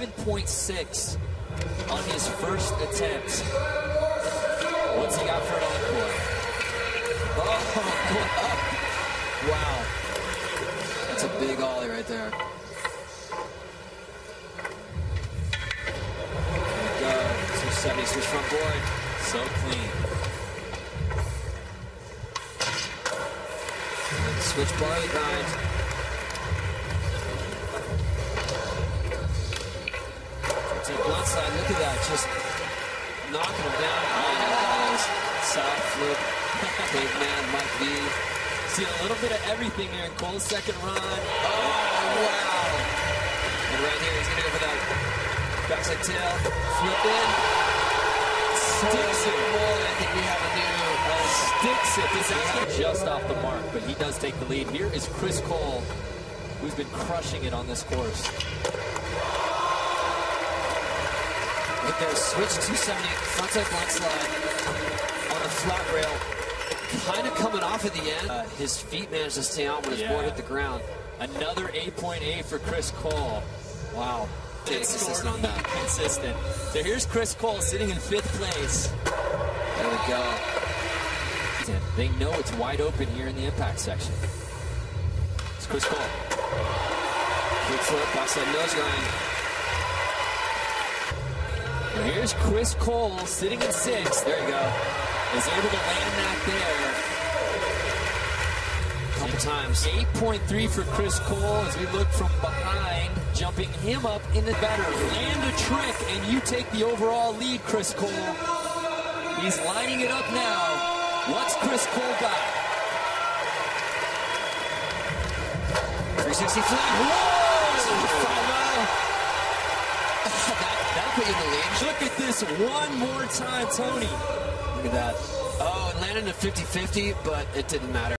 7.6 on his first attempt. What's he got for an encore? Oh, up. Wow. That's a big ollie right there. There we go. 270 switch front board. So clean. Switch barley grind. Just knocking him down. Oh, Soft flip. Big man, Mike V. See a little bit of everything here in Cole's second run. Oh, wow. And right here, he's going to go for that backside tail. Flip in. Sticks it. I think we have a new uh, Sticks it. This is just off the mark, but he does take the lead. Here is Chris Cole, who's been crushing it on this course. Look there, switch 270, frontside blunt slide on the flat rail. Kind of coming off at the end. Uh, his feet managed to stay on when his Yeah. board hit the ground. Another 8.8 for Chris Cole. Wow. Consistent on that. Consistent. So here's Chris Cole sitting in fifth place. There we go. They know it's wide open here in the impact section. It's Chris Cole. Kickflip, backside nose grind. Here's Chris Cole sitting in six. There you go. Is able to land that there. Couple times. 8.3 for Chris Cole as we look from behind, jumping him up in the better. Land a trick, and you take the overall lead, Chris Cole. He's lining it up now. What's Chris Cole got? 360 flip. that, that'll put you in the lead. Look at this one more time, Tony. Look at that. Oh, it landed a 50-50, but it didn't matter.